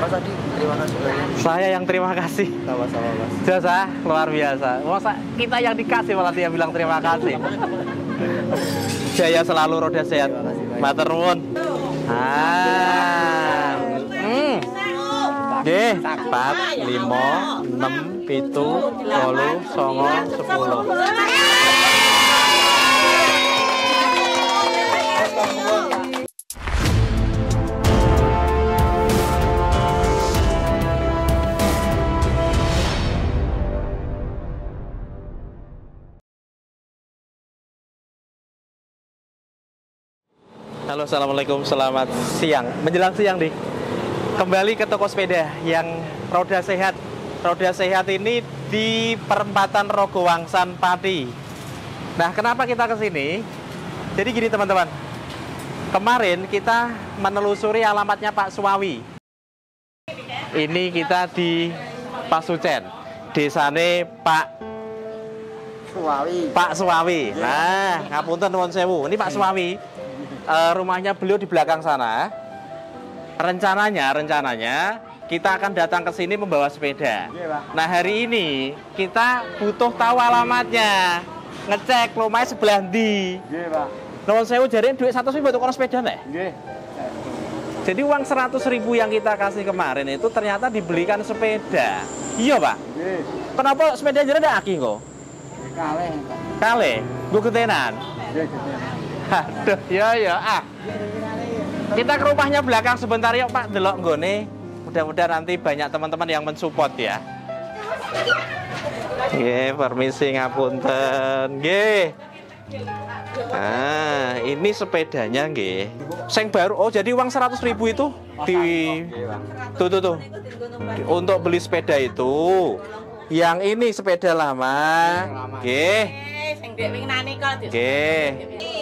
Mas Adi, terima kasih banyak. Saya yang terima kasih. Sama-sama, Mas. Jasa luar biasa. Masa kita yang dikasih malah dia bilang terima kasih. Jaya selalu roda sehat. Matur nuwun. Ah. Hmm. Nggih, 4 5 6 7 8 9 10. Halo, assalamualaikum, selamat siang. Menjelang siang nih, kembali ke toko sepeda yang roda sehat. Roda sehat ini di perempatan Rogowangsan Pati. Nah, kenapa kita ke sini? Jadi gini teman-teman, kemarin kita menelusuri alamatnya Pak Suwawi. Ini kita di Pasucen, desane Pak Suwawi. Pak Suwawi. Nah, ngapunten nuwun sewu. Ini Pak Suwawi. Eh, rumahnya beliau di belakang sana. Rencananya, rencananya kita akan datang ke sini membawa sepeda. Iya. Nah, hari ini kita butuh tahu alamatnya. Ngecek rumahnya sebelah Pak. Nuwun sewu jadinya duit satu ribu untuk sepeda nih. Jadi uang 100 ribu yang kita kasih kemarin itu ternyata dibelikan sepeda. Iya, Pak. Kenapa sepeda jadi ada aki kok? Pak. Kale, gue ketenan. Aduh, ya ya ah. Kita ke rumahnya belakang sebentar yuk Pak, delok nggone. Mudah-mudahan nanti banyak teman-teman yang mensupport ya. Nggih, permisi ngapunten. Nggih. Ah, ini sepedanya nggih. Seng baru. Oh, jadi uang 100.000 ribu itu di Tuh tuh tuh. Untuk beli sepeda itu. Yang ini sepeda lama. Nggih. Eh, sing dhek winginane kok. Oke.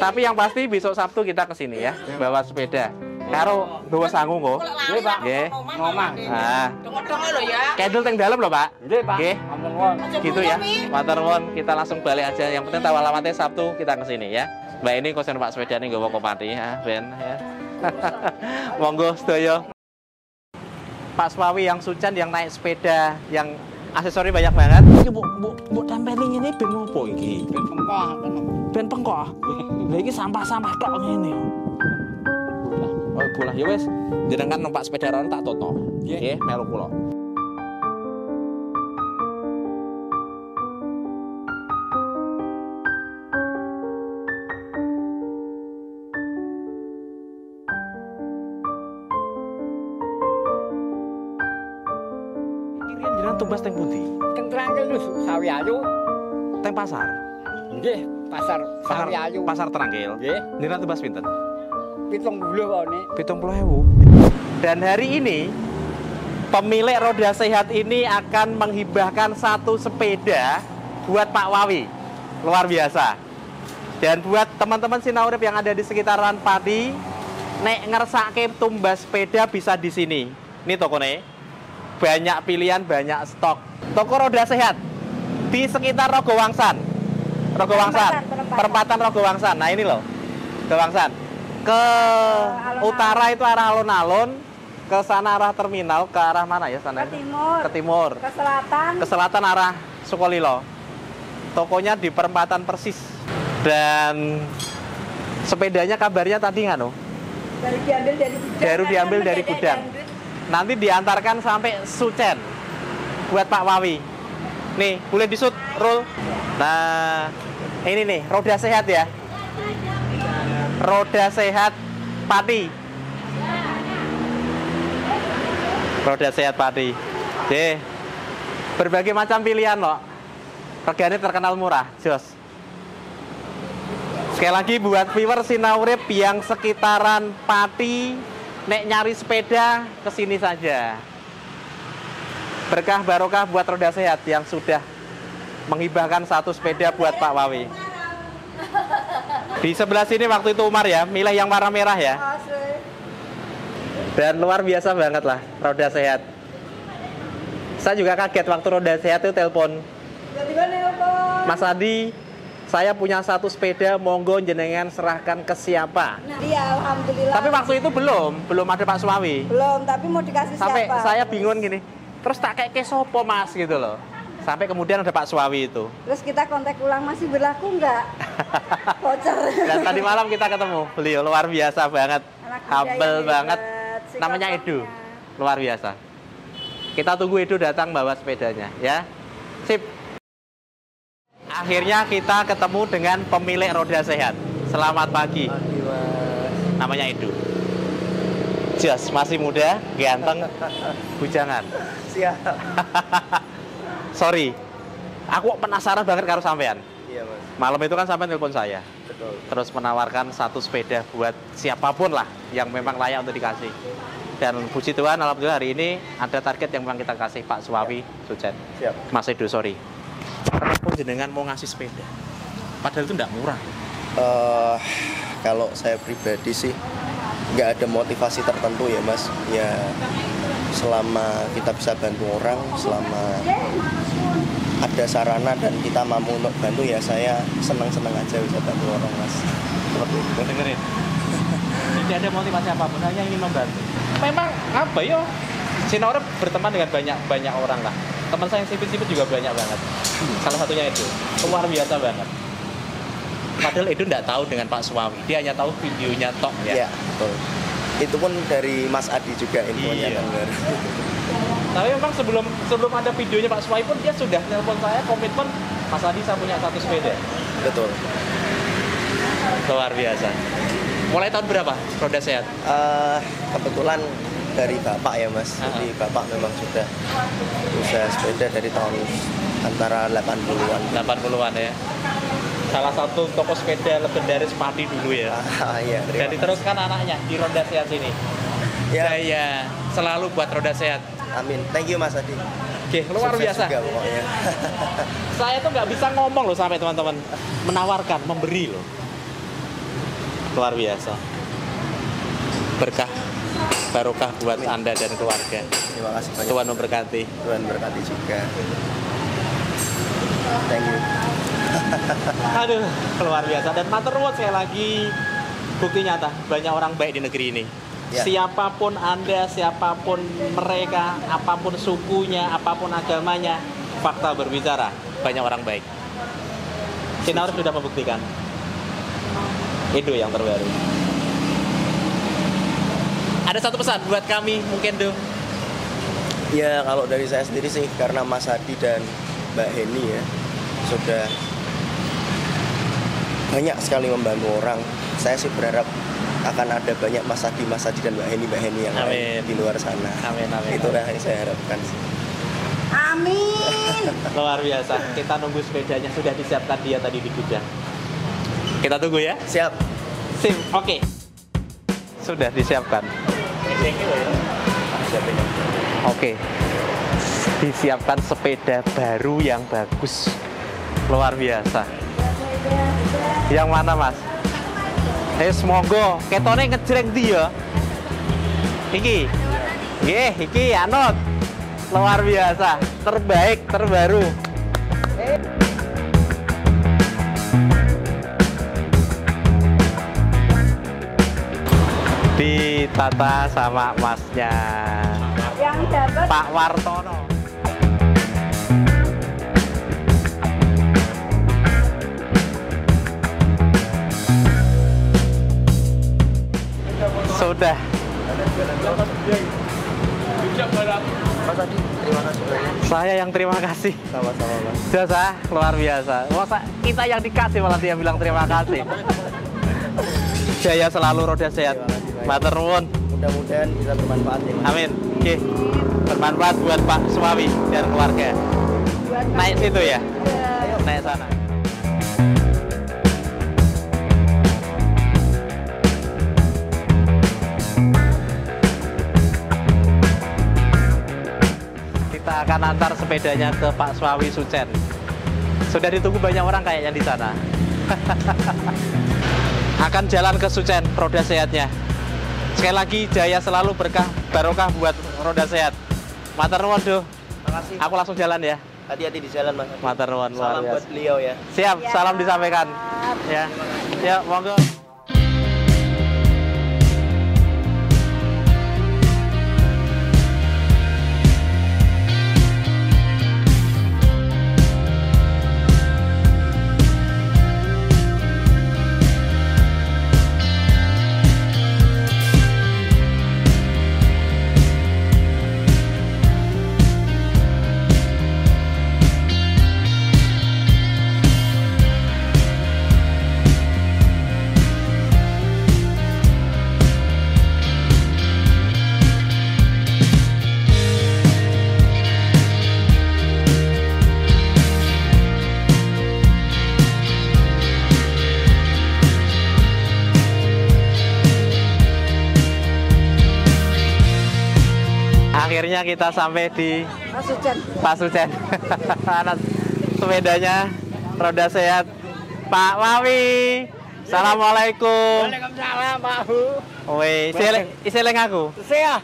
Tapi yang pasti besok Sabtu kita ke sini ya, bawa sepeda. Karo bawa sangu kok. Nggih, Pak. Nggih. Ngomong. Ah, Tunggu-tunggu lho ya. teng dalam loh, Pak. Nggih, Pak. Nggih. Gitu ya. Matur nuwun, kita langsung balik aja. Yang penting tahu alamatnya Sabtu kita ke sini ya. Mbak ini kosen Pak sepeda nih gue kopati ya, Ben ya. Monggo sedaya. Pak Swawi yang Sucan yang naik sepeda yang aksesori banyak banget. Iki bu bu bu tempelin ini ben opo iki? Ben pengkoh, ben pengkoh. Lah iki sampah-sampah tok ngene. Oh, bola ya wis. Jenengan numpak sepeda rono tak toto. Nggih. Nggih, melu kula. Tumbas teng pundi? Teng Trangkil sawi ayu. Teng pasar. Nggih, pasar sawi ayu. Pasar Terangkil. Nggih, Jenengan tumbas pinten? 70 kok nek. Pitung Dan hari ini pemilik roda sehat ini akan menghibahkan satu sepeda buat Pak Wawi. Luar biasa. Dan buat teman-teman Sinaurip yang ada di sekitaran Pati, nek ngersake tumbas sepeda bisa di sini. Ini toko nih. Banyak pilihan, banyak stok. Toko roda sehat di sekitar Rogowangsan. Rogowangsan, Perempatan, perempatan Rogowangsan. Nah ini loh, Rogowangsan. Ke utara itu arah alun-alun, ke sana arah terminal, ke arah mana ya sana? Ke timur. Ke timur. Ke selatan. Ke selatan arah Sukolilo. Tokonya di perempatan persis. Dan sepedanya kabarnya tadi nganu, Baru diambil dari gudang. Baru diambil dari gudang. Nanti diantarkan sampai Sucen buat Pak Wawi. Nih, boleh disut roll. Nah, ini nih roda sehat ya. Roda sehat Pati. Roda sehat Pati. Deh. Berbagai macam pilihan loh. Regane terkenal murah, jos. Sekali lagi buat viewer Sinaurip yang sekitaran Pati, nek nyari sepeda ke sini saja. Berkah barokah buat roda sehat yang sudah menghibahkan satu sepeda buat Pak Wawi. Di sebelah sini waktu itu Umar ya, milih yang warna merah ya. Dan luar biasa banget lah roda sehat. Saya juga kaget waktu roda sehat itu telepon. Mas Adi saya punya satu sepeda, monggo jenengan serahkan ke siapa. Iya, alhamdulillah. Tapi waktu itu belum, belum ada Pak Suwawi. belum, tapi mau dikasih Sampai siapa? saya bingung gini, terus tak kayak ke sopo mas gitu loh. Sampai kemudian ada Pak Suwawi itu. Terus kita kontak ulang masih berlaku nggak? Voucher. Dan tadi malam kita ketemu, beliau luar biasa banget, Anak muda humble yang banget. si Namanya Edu, luar biasa. Kita tunggu Edu datang bawa sepedanya, ya. Sip. Akhirnya kita ketemu dengan pemilik roda sehat. Selamat pagi. Namanya Edu. Jas, masih muda, ganteng, bujangan. Siap. Sorry, aku penasaran banget karo sampean. Iya mas, Malam itu kan sampean telepon saya. betul. terus menawarkan satu sepeda buat siapa pun lah yang memang layak untuk dikasih. Dan puji Tuhan, alhamdulillah hari ini ada target yang memang kita kasih Pak Suwawi Sucen. Siap. Mas Edo, sorry. Kenapa jenengan mau ngasih sepeda? Padahal itu enggak murah. Eh, kalau saya pribadi sih nggak ada motivasi tertentu ya mas. Ya selama kita bisa bantu orang, selama ada sarana dan kita mampu untuk bantu ya saya senang-senang aja bisa bantu orang mas. Seperti itu. Dengerin. Tidak ada motivasi apa pun, hanya ingin membantu. Memang apa yo? Sinore berteman dengan banyak banyak orang lah. Teman saya yang sipit-sipit juga banyak banget. Salah satunya itu luar biasa banget. Padahal Edo nggak tahu dengan Pak Suwawi, dia hanya tahu videonya tok ya. Ya, betul. Itu pun dari Mas Adi juga infonya Iya. Gar. Tapi memang sebelum sebelum ada videonya Pak Suwai pun dia sudah nelpon saya komitmen Mas Adi saya punya satu sepeda. Betul. Luar biasa. Mulai tahun berapa roda sehat? Eh, kebetulan dari bapak ya mas, Ah. jadi bapak memang sudah usaha sepeda dari tahun antara 80-an. 80-an ya. Salah satu toko sepeda legendaris Pati dulu ya. Ah, iya, Dan diteruskan anaknya di roda sehat sini. Ya, Saya selalu buat roda sehat. amin. Thank you Mas Adi. Oke, luar Sukses biasa. juga pokoknya. Saya tuh nggak bisa ngomong loh sampai teman-teman menawarkan, memberi loh. Luar biasa. Berkah, barokah buat Anda dan keluarga. Terima kasih banyak. Tuhan memberkati. Tuhan berkati juga. Thank you. Aduh, luar biasa. Dan nuwun sekali lagi bukti nyata banyak orang baik di negeri ini. Ya. Siapa pun Anda, siapa pun mereka, apa pun sukunya, apa pun agamanya, fakta berbicara banyak orang baik. Sinaur sudah membuktikan. Itu yang terbaru. Ada satu pesan buat kami mungkin tuh. Ya kalau dari saya sendiri sih karena Mas Adi dan Mbak Heni ya sudah banyak sekali membantu orang. Saya sih berharap akan ada banyak Mas Adi, Mas Adi dan Mbak Heni, Mbak Heni yang Amin. lain di luar sana. Amin, amin, Itulah yang saya harapkan sih. Amin. Luar biasa. Kita nunggu sepedanya sudah disiapkan dia tadi di gudang. Kita tunggu ya. Siap. Sim, oke. Sudah disiapkan. Oke. Disiapkan sepeda baru yang bagus. Luar biasa. Yang mana, Mas? Eh, semoga ketone ngejreng dia. Iki. Nggih, iki anut. Luar biasa. Terbaik, terbaru. Ditata sama masnya Yang dapat Pak Wartono. Sudah. Saya yang terima kasih. Sama-sama Mas. Jasa luar biasa. Masa kita yang dikasih malah dia bilang terima kasih. Jaya selalu roda sehat. Matur nuwun. Mudah-mudahan bisa bermanfaat ya Mas. Amin. Oke. Bermanfaat buat Pak Suwawi dan keluarga. buat Naik situ ya. kamu. Naik sana. Kita akan antar sepedanya ke Pak Swawi Sucen. Sudah ditunggu banyak orang kayaknya di sana. akan jalan ke Sucen, roda sehatnya. Sekali lagi jaya selalu berkah barokah buat roda sehat. Matur nuwun, Duh. Terima kasih. Aku langsung jalan ya. Hati-hati di jalan mas. Matur nuwun Salam buat beliau ya. Siap, Ya. salam disampaikan. Ya. Ya, monggo. Akhirnya kita sampai di Mas Ujan. Pasucen. Anak sepedanya roda sehat. Pak Wawi. Assalamualaikum. Waalaikumsalam, Pak Hu. Woi, iseleng aku. Saya,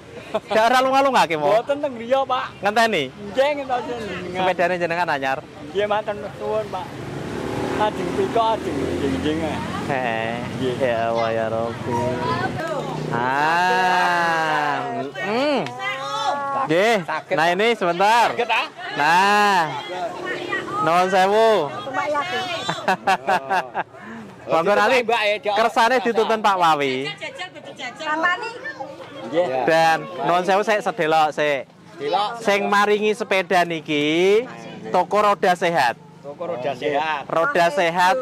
Gak ora lunga-lunga ki mau. boten teng griya, Pak. Ngenteni. Nggih ngenten jenengan. Sepedane jenengan anyar. Nggih matur nuwun, Pak. Ajeng pika ajeng jeng-jeng. Heh. Nggih. Ya Allah ya Rabbi. Ah. Hmm. Nggih. Sakit. Nah ini sebentar. Sakit ah? Nah. Nuwun sewu. Yakin. Monggo Mbak, ya, kersane dituntun Pak Wawi. Dan nuwun sewu saya sedelok sik. Sing maringi sepeda niki toko roda sehat. toko roda sehat. Roda sehat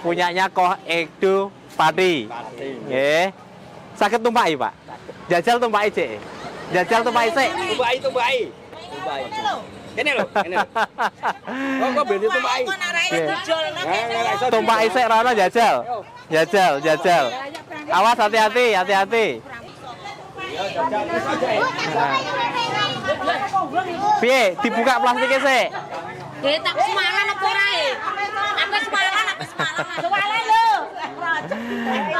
punyanya Koh Edo Pati. Pati. Nggih. Saged tumpaki, Pak. Jajal tumpaki, Cek. Jajal tumpaki sik. Tubai, tubai. Tubai. Kene lho, kene lho. Kok kok beli tubai? Tumpaki sik rono jajal. Jajal, jajal. Awas hati-hati, hati-hati. Piye, dibuka plastiknya sik. Nggih, tak semangan apa ora e? Aku semangan, aku lho.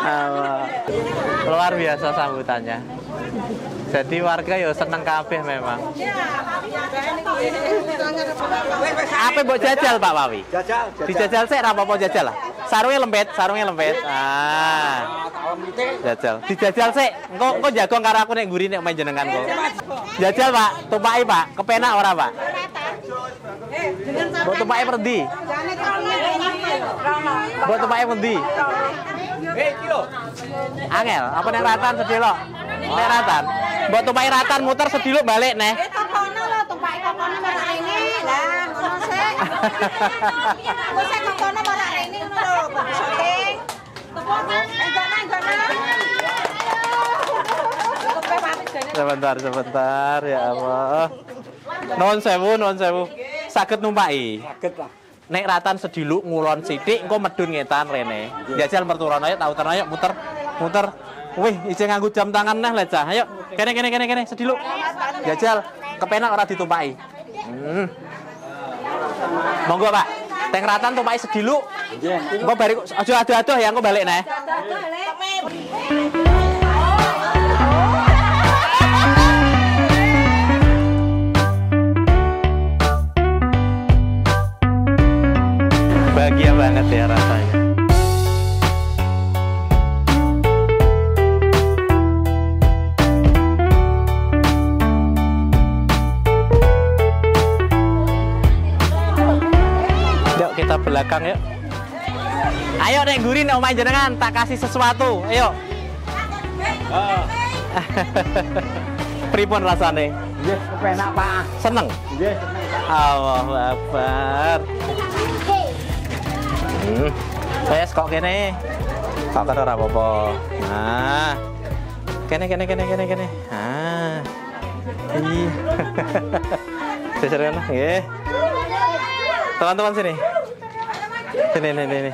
Allah. Luar biasa sambutannya. Jadi warga ya seneng kabeh memang. Apa mbok jajal Pak Wawi? Jajal, Dijajal sik ora apa-apa jajal lah. Sarungnya lempet, sarungnya lempet. Ah, Tahun itu jajal. Dijajal sik. Engko engko jagong karo aku nek nguri nek main jenengan kok. Jajal Pak, tumpaki Pak. Kepenak ora Pak? Mbok tumpaki perdi? Mbok tumpaki perdi? Eh. Angel, apa nek ratan sedilok? Nek ratan. Mbok tumpaki ratan muter sediluk balik neh. Kokono lho, tumpaki kokono marak ini. Lah, ngono sik. Kok sik kokono marak ini ngono lho, syuting. Enggak. Sebentar, sebentar ya Allah. Non sewu, non sewu. Saged numpaki. Sakit lah. Nek ratan sediluk ngulon sithik engko medun ngetan rene. Jajal perturan ayo tau ayo muter. Muter. Wih, ije nganggo jam tangan neh lecah. Ayo, kene kene kene kene sediluk. Jajal kepenak ora ditumpaki. Hmm. Monggo, Pak. Teng ratan tumpaki sediluk. Nggih. Engko bariku aja ado-ado ya engko balik neh. Bahagia banget ya rasanya. Belakang yuk. Ayo nek guri nek omahe jenengan tak kasih sesuatu. Ayo. Ah, Pripun rasane? nggih, kepenak, Pak. Seneng. Nggih. Allahu Akbar. Hmm. Wes kok kene. Kok karo ora apa-apa. Nah. Kene kene kene kene kene. Ah. Iya. Seseren nggih. Teman-teman sini. Sini sini sini.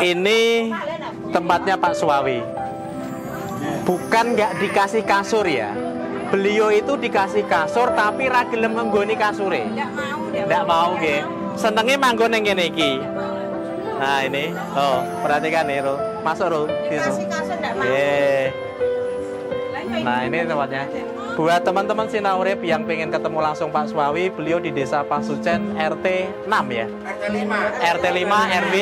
Ini tempatnya Pak Suwawi. Bukan nggak dikasih kasur ya. Beliau itu dikasih kasur tapi ra gelem menggoni kasure. Nggak mau nggih. Senenge manggon ning kene iki. Nah, ini. Oh, perhatikan nih, Ro. Masuk, Ro. Nggih. Nah, ini tempatnya. Buat teman-teman Sinaurip yang pengen ketemu langsung Pak Swawi, beliau di Desa Pasucen RT 6 ya. RT 5 RW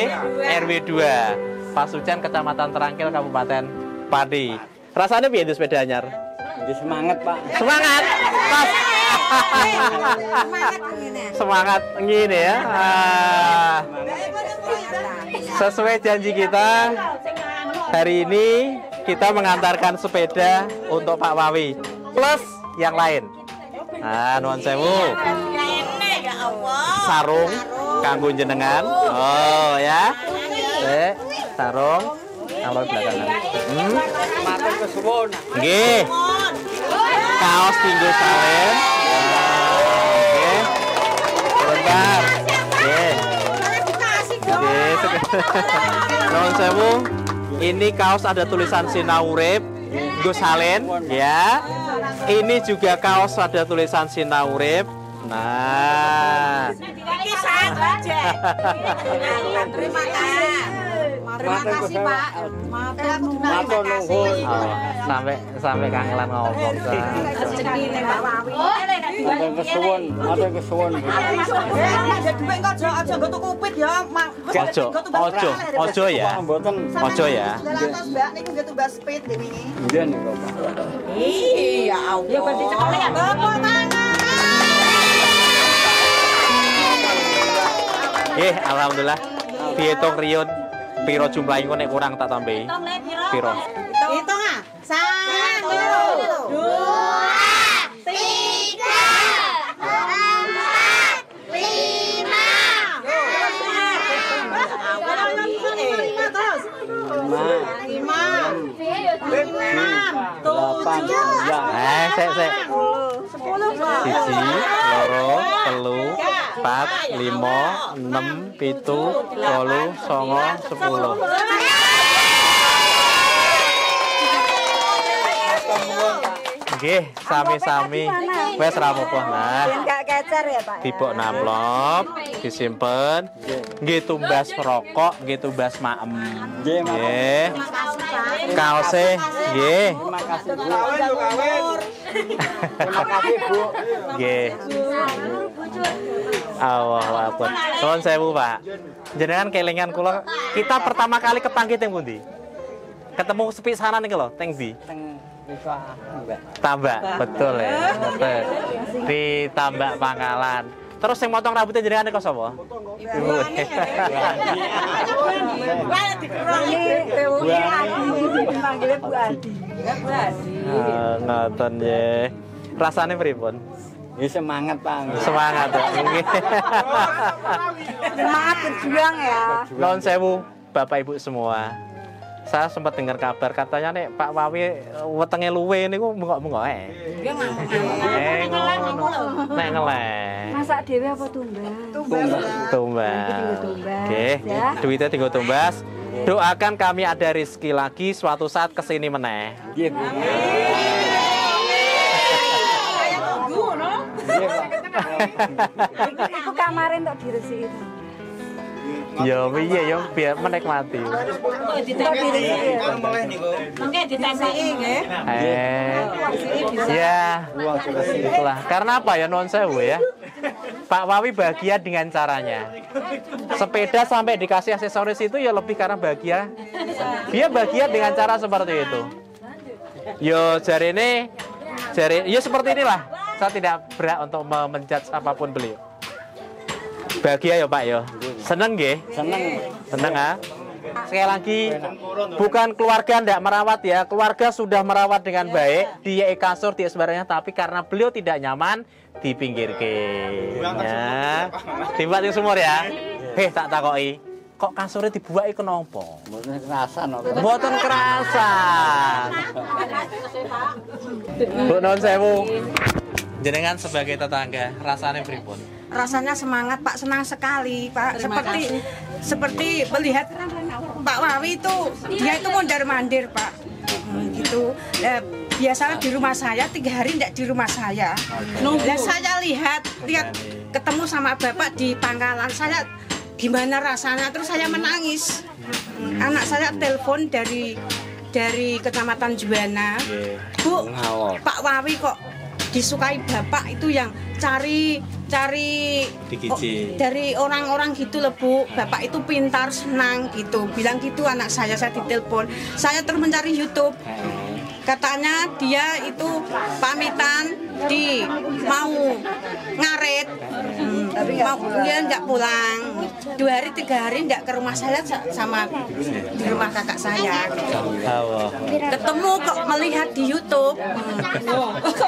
RW 2. Pasucen Kecamatan Terangkil Kabupaten Padi. Rasanya piye sepeda anyar? semangat pak Semangat. Pas. Semangat ngene. Ya. Ah, sesuai janji kita hari ini kita mengantarkan sepeda untuk Pak Wawi plus yang lain. Nah, nuan sewu. Sarung kanggo jenengan. Oh ya. Sik, sarung kalau belakangan. Hmm. Nggih. Kaos tinggal salen. Nggih. Sebentar. Nggih. Sewu. Ini kaos ada tulisan Sinaurip, Nggo Salen ya. Ini juga kaos ada tulisan Sinaurip. Nah, Iki saja. Terima kasih. Terima kasih, Pak. matur nuwun sampai sampai kangelan ngomong. Sa. Rezekine Pak Wawi. matur kesuwun matur kesuwun Ya duwe kok aja aja nggo tuku kupit ya, Mak. Ojo, ojo, ojo ya. mboten Ojo ya. Lantas Mbak niku nggih tumbas speed dhewe iki. nggih niku pak Iya Allah. Ya berarti ya. Bapak. Eh, alhamdulillah. Dihitung riun. Piro jumlah engko nek kurang tak tambahi. Piro? Hitung ah. Satu, dua, tiga, empat, lima. Lima. Lima, delapan ya Eh, sik sik. Siji, loro, telu, empat, lima, enam, pitu, wolu, songo, sepuluh. Nggih, sami-sami. Wes ra apa-apa. Nah, Enggak kecer ya, Pak. tibok namplop, disimpen. Nggih tumbas rokok, nggih tumbas maem. nggih. Kaose, nggih. terima kasih terima kasih bu Nggih. Allah Akbar. Nuwun sewu, Pak. Jenengan kelingan kula, kita pertama kali kepanggih teng pundi? Ketemu sepi sana nih lho, teng ndi? teng Tambak, betul ya. Betul. Di Tambak Pangkalan. Terus yang motong rambutnya jenengan niku sapa? Ibu. Bu Adi. Ah, Ngoten ya. Rasane pripun? ya semangat pak Semangat ya. Nggih. Semangat berjuang ya. Nuwun sewu Bapak Ibu semua. Saya sempat dengar kabar katanya nek Pak Wawi wetenge luwe niku mengok-mengok. Eh, ngono. Nek ngeleh. Masak dhewe apa tumbas? Tumbas. tumbas, Oke, ya. duitnya tinggal tumbas. Doakan kami ada rezeki lagi suatu saat ke sini meneh. bu Nggih, Pak. Iku kamare untuk diresiki. Ya piye ya biar menikmati. Mungkin ditempeli nggih. Eh. Ya, itulah. Karena apa ya non sewu ya. Pak Wawi bahagia dengan caranya. Sepeda sampai dikasih aksesoris itu ya lebih karena bahagia. Dia bahagia dengan cara seperti itu. Yo jari ini, jari, ya seperti inilah. Saya tidak berat untuk menjudge apa pun beliau. Bahagia ya Pak yo. Seneng nggih? seneng Seneng ah. Sekali lagi, bukan keluarga tidak merawat ya. Keluarga sudah merawat dengan baik. Dia kasur, dia sebarangnya. Tapi karena beliau tidak nyaman, dipinggirkan. Ya. Timbak di sumur ya. Heh, tak takoki. Kok kasurnya dibuai kenapa? mboten kerasa no Mboten kerasan. Bu non sewu. Jenengan sebagai tetangga, rasanya pripun? Rasanya semangat Pak, senang sekali Pak. seperti seperti melihat Pak Wawi itu dia itu mondar mandir Pak. Hmm, gitu. Eh, biasanya di rumah saya tiga hari tidak di rumah saya. Dan saya lihat lihat ketemu sama bapak di pangkalan saya gimana rasanya terus saya menangis. Anak saya telepon dari dari kecamatan Juwana. Bu, Ngawur. Pak Wawi kok disukai bapak itu yang cari cari oh, dari orang-orang gitu loh bu. Bapak itu pintar senang gitu. Bilang gitu anak saya saya ditelepon. Saya terus mencari YouTube. Katanya dia itu pamitan di mau ngaret. Hmm, mau dia nggak pulang dua hari tiga hari nggak ke rumah saya sa- sama di rumah kakak saya Allah. ketemu kok melihat di YouTube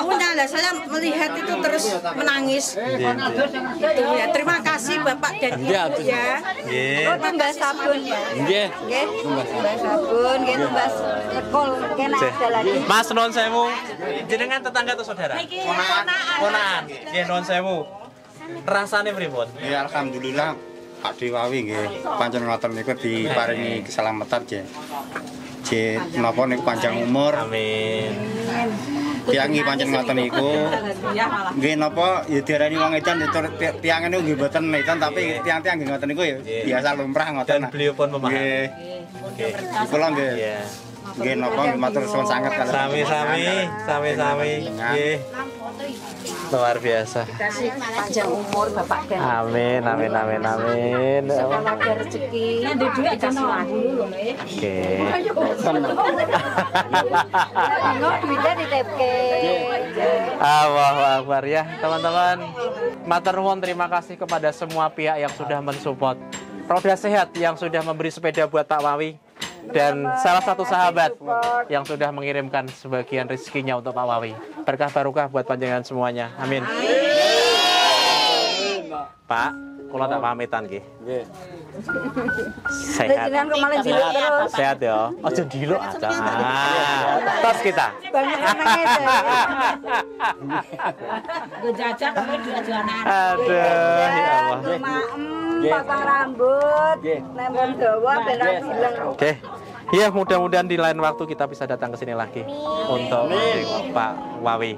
udah lah saya melihat itu terus menangis itu ya terima kasih bapak dan ibu ya Nggih. Oh, tumbas sabun, Pak. Nggih. Nggih. Tumbas sabun, nggih tumbas kena ada lagi. Mas non sewu. Jenengan tetangga atau saudara? Ponaan. Ponaan. Nggih non sewu. Rasane pripun? Ya alhamdulillah Pak Dewawi nggih pancen ngoten niku diparingi keselamatan nggih. Nggih napa niku panjang umur, Amin. tiangi pancen ngoten niku. Nggih napa ya diarani wong edan ya tur- ti- tiange niku nggih mboten edan tapi tiang-tiang nggih ngoten niku ya biasa lumrah ngoten. Dan beliau pun memahami. Nggih. Oke. Kula nggih. Iya. Nggih napa matur suwun sanget kalih. Sami-sami, sami-sami. Nggih. Luar biasa. Kasih panjang umur Bapak dan Amin, amin, amin, amin. ada rezeki. dikasih lagi. Oke. Duitnya ditepke. Allahu Akbar ya teman-teman Matur nuwun terima kasih kepada semua pihak yang sudah mensupport Roda Sehat yang sudah memberi sepeda buat Pak Wawi dan salah satu sahabat yang sudah mengirimkan sebagian rezekinya untuk Pak Wawi. Berkah barokah buat panjangan semuanya. Amin. Pak, kalau tak pamitan ki. Sehat. Jenengan kemarin diluk terus. Sehat ya. Ojo diluk aja. Ah, tos kita. Banyak nangis. Gue jajan, gue jual-jualan. Aduh, ya Allah. Maem, potong rambut, nempel dawa, benar bilang. Oke. Ya, mudah-mudahan di lain waktu kita bisa datang ke sini lagi untuk Pak Wawi.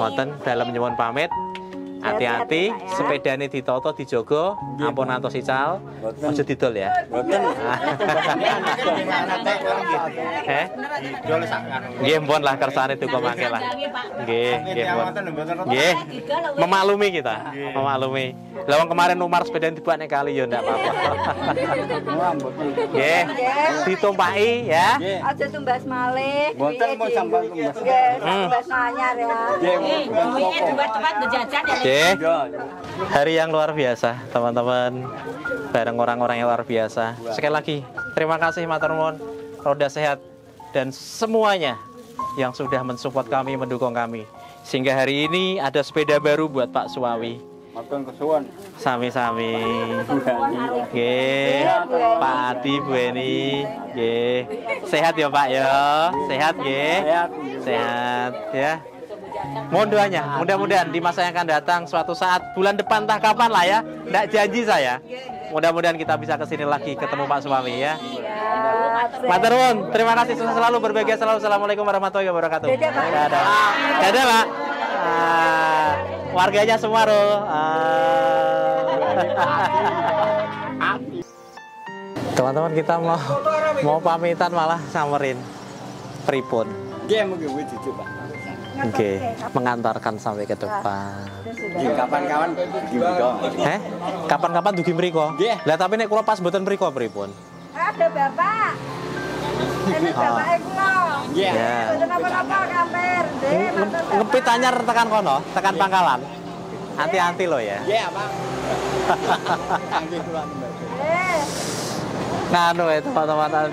Wonten dalam nyuwun pamit. Hati-hati, sepeda ini ditoto, dijogo, ampun antos ical, ojo didol ya. Eh, Dol sak anu. nggih mbon lah kersane duka mangke lah. Nggih, nggih mbon. Nggih. Memaklumi kita, memaklumi. Lah wong kemarin Umar sepeda dibuat nek kali ya ndak apa-apa. Nggih. Ditumpaki ya. Aja tumbas malih. Mboten mau sampean tumbas. Nggih, tumbas nanyar ya. Duitnya dua tempat gue jajan ya. Oke. Hari yang luar biasa, teman-teman. Bareng orang-orang yang luar biasa. Sekali lagi, terima kasih Matur nuwun, Roda Sehat dan semuanya yang sudah mensupport kami, mendukung kami. Sehingga hari ini ada sepeda baru buat Pak Suwawi. Matur kesuwun. Sami-sami. Nggih. Pak Adi, Bu Eni. Nggih. Sehat ya, Pak ya. Sehat nggih. Sehat ya. Mohon doanya, mudah-mudahan di masa yang akan datang suatu saat bulan depan entah kapan lah ya, nggak janji saya. Mudah-mudahan kita bisa ke sini lagi ketemu Pak Suami ya. Matur nuwun, terima kasih sukses selalu berbahagia selalu. Assalamualaikum warahmatullahi wabarakatuh. Dadah, Pak. Dadah. Dadah, Pak. Ah, warganya semua loh. Ah. Teman-teman kita mau mau pamitan malah samperin pripun. Nggih mungkin wis cucu, Pak. Oke, mengantarkan sampai ke depan. Nggih kapan-kapan dibuka. Eh, kapan-kapan dugi mriko? Nggih. Lah tapi nek kula pas mboten mriko pripun? Ada bapak. Ini bapak kula. Nggih. Ya. Kamper. Matur bapak. Ngepit anyar tekan kono, tekan pangkalan. Hati-hati lo ya. Nggih, apa? Nggih kula Eh, Nganu ya teman-teman.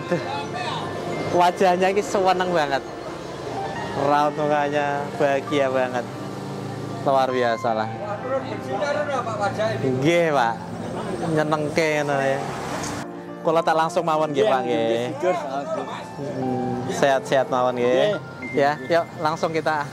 Wajahnya ini seneng banget. Raut mukanya bahagia banget. Luar biasa lah. Nggih, Pak. Nyenengke ngono ya. Kula tak langsung mawon nggih, Pak nggih. Hmm, Sehat-sehat mawon nggih. Ya, yuk langsung kita